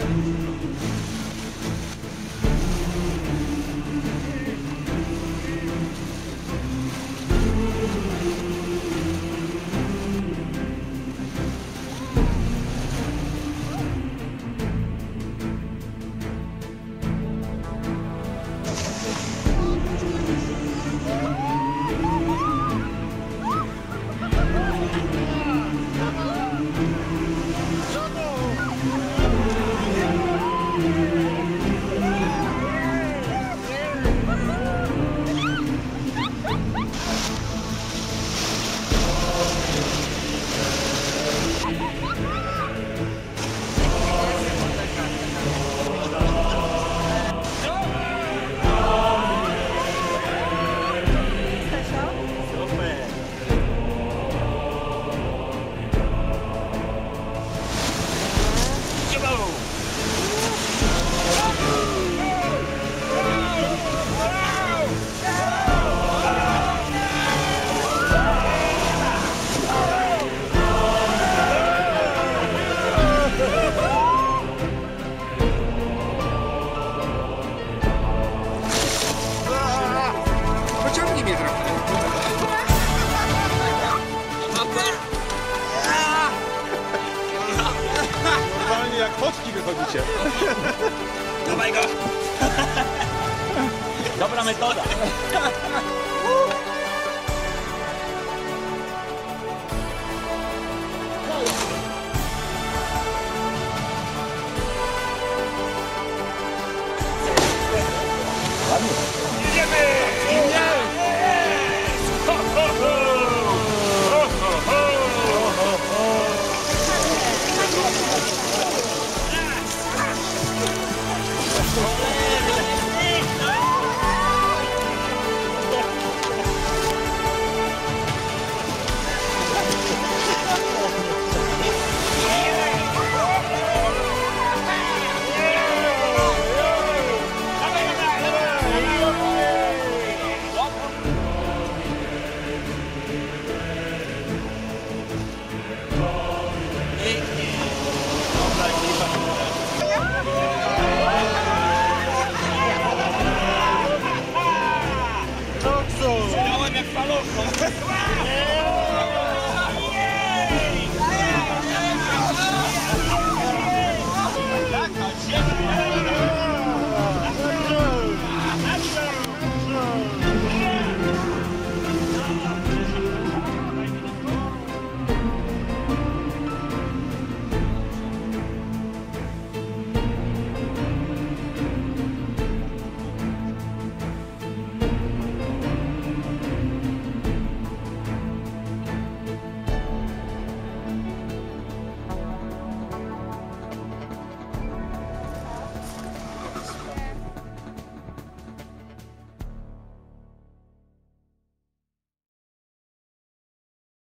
Thank you. Normalnie jak fotki wychodzicie. Dawaj go! Dobra metoda. Come on!